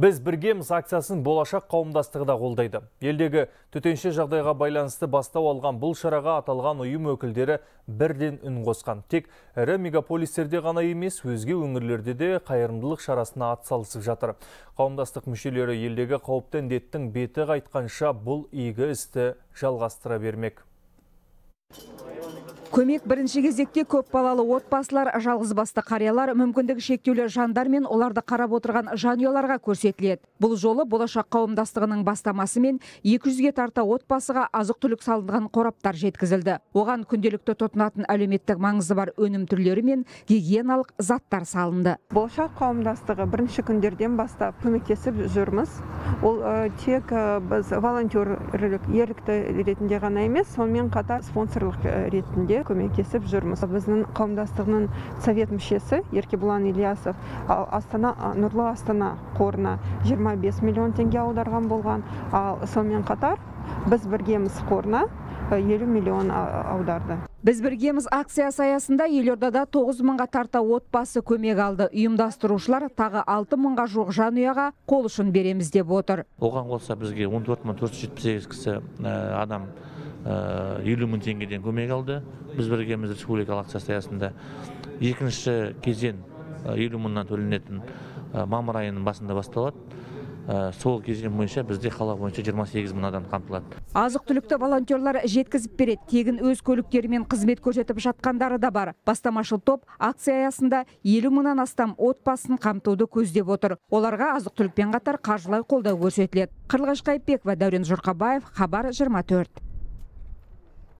Біз біргеміз акциясын болашақ қауымдастығы да қолдайды. Елдегі төтенше жағдайға байланысты бастау алған бұл шараға аталған ұйым өкілдері бірден үн қосқан. Тек ірі мегаполистерде ғана емес, өзге өңірлерде де қайырымдылық шарасына атсалысып жатыр. Қауымдастық мүшелері елдегі қауіпті індеттің беті қайтқанша бұл игі істі жалғастыра бермек. Көмек бірінші кезекте көп балалы отбасылар, жалғыз басты қариялар, мүмкіндігі шектеулі жандар мен оларды қарап отырған жанұяларға көрсетіледі. Бұл жолы болашақ қауымдастығының бастамасымен 200-ге тарта отбасыға азық-түлік салынған қораптар жеткізілді. Оған күнделікті тұтынатын әлеуметтік маңызы бар өнім түрлері мен гигиеналық заттар салынды. Болашақ қауымдастығы бірінші күндерден бастап көмектесіп жүрміз. Ол тек біз волонтерлік ерлікті ретінде ғана емес, сонымен қатар спонсорлық ретінде көмектесіп жүрміз біздің қауымдастығының совет мүшесі еркебұлан ильясов. Астана нұрлы астана қорына 25 миллион теңге аударған болған. Ал сонымен қатар біз біргеміз қорына 50 миллион аударды. Біз біргеміз акциясы аясында елордада 9 мыңға тарта отбасы көмек алды. Ұйымдастырушылар тағы 6 мыңға жуық жанұяға қол ұшын береміз деп отыр. Оған қоса бізге 14 мың 478 кісі адам елу мың теңгеден көмек алды. Біз біргеміз республикалық акциясы аясында екінші кезең елу мыңнан төленетін мамыр айының басында басталады. Сол кезең бойынша бізде қала бойынша 28 мың адам қамтылады. Азық түлікті волонтерлар жеткізіп береді. Тегін өз көліктерімен қызмет көрсетіп жатқандары да бар. Бастамашыл топ акция аясында елу мыңнан астам отбасын қамтуды көздеп отыр. Оларға азық түлікпен қатар қаржылай қолдау көрсетіледі. Қарлығаш қайыпбекова дәурен жұрқабаев хабар 24